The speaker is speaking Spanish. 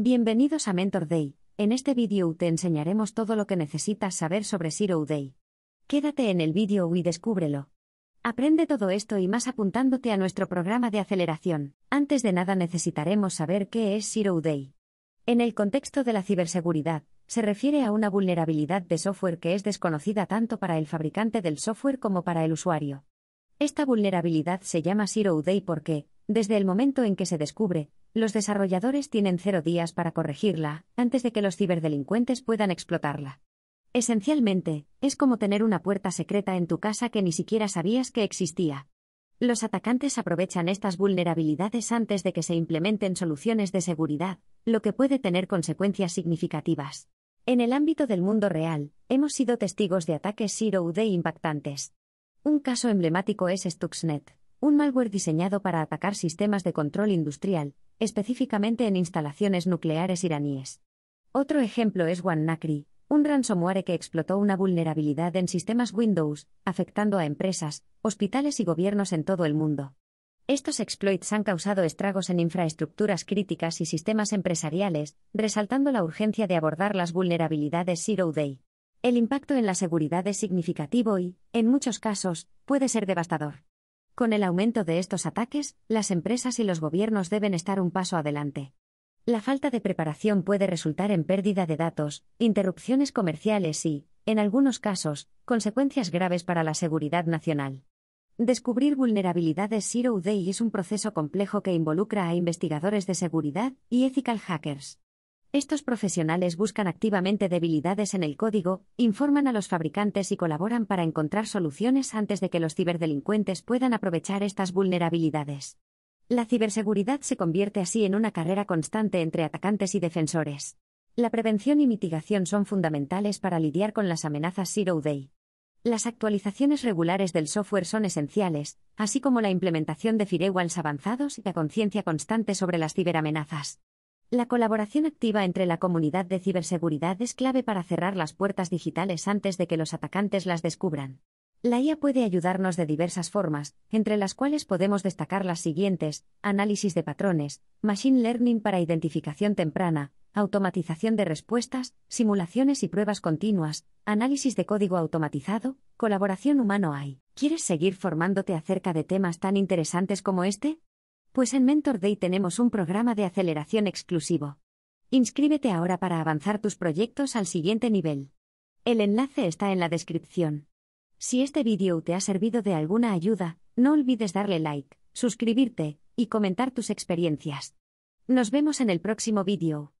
Bienvenidos a Mentor Day. En este vídeo te enseñaremos todo lo que necesitas saber sobre Zero Day. Quédate en el vídeo y descúbrelo. Aprende todo esto y más apuntándote a nuestro programa de aceleración. Antes de nada necesitaremos saber qué es Zero Day. En el contexto de la ciberseguridad, se refiere a una vulnerabilidad de software que es desconocida tanto para el fabricante del software como para el usuario. Esta vulnerabilidad se llama Zero Day porque, desde el momento en que se descubre, los desarrolladores tienen cero días para corregirla, antes de que los ciberdelincuentes puedan explotarla. Esencialmente, es como tener una puerta secreta en tu casa que ni siquiera sabías que existía. Los atacantes aprovechan estas vulnerabilidades antes de que se implementen soluciones de seguridad, lo que puede tener consecuencias significativas. En el ámbito del mundo real, hemos sido testigos de ataques Zero Day impactantes. Un caso emblemático es Stuxnet, un malware diseñado para atacar sistemas de control industrial, específicamente en instalaciones nucleares iraníes. Otro ejemplo es WannaCry, un ransomware que explotó una vulnerabilidad en sistemas Windows, afectando a empresas, hospitales y gobiernos en todo el mundo. Estos exploits han causado estragos en infraestructuras críticas y sistemas empresariales, resaltando la urgencia de abordar las vulnerabilidades Zero Day. El impacto en la seguridad es significativo y, en muchos casos, puede ser devastador. Con el aumento de estos ataques, las empresas y los gobiernos deben estar un paso adelante. La falta de preparación puede resultar en pérdida de datos, interrupciones comerciales y, en algunos casos, consecuencias graves para la seguridad nacional. Descubrir vulnerabilidades Zero Day es un proceso complejo que involucra a investigadores de seguridad y ethical hackers. Estos profesionales buscan activamente debilidades en el código, informan a los fabricantes y colaboran para encontrar soluciones antes de que los ciberdelincuentes puedan aprovechar estas vulnerabilidades. La ciberseguridad se convierte así en una carrera constante entre atacantes y defensores. La prevención y mitigación son fundamentales para lidiar con las amenazas Zero Day. Las actualizaciones regulares del software son esenciales, así como la implementación de firewalls avanzados y la conciencia constante sobre las ciberamenazas. La colaboración activa entre la comunidad de ciberseguridad es clave para cerrar las puertas digitales antes de que los atacantes las descubran. La IA puede ayudarnos de diversas formas, entre las cuales podemos destacar las siguientes, análisis de patrones, machine learning para identificación temprana, automatización de respuestas, simulaciones y pruebas continuas, análisis de código automatizado, colaboración humano-AI. ¿Quieres seguir formándote acerca de temas tan interesantes como este? Pues en Mentor Day tenemos un programa de aceleración exclusivo. Inscríbete ahora para avanzar tus proyectos al siguiente nivel. El enlace está en la descripción. Si este vídeo te ha servido de alguna ayuda, no olvides darle like, suscribirte y comentar tus experiencias. Nos vemos en el próximo vídeo.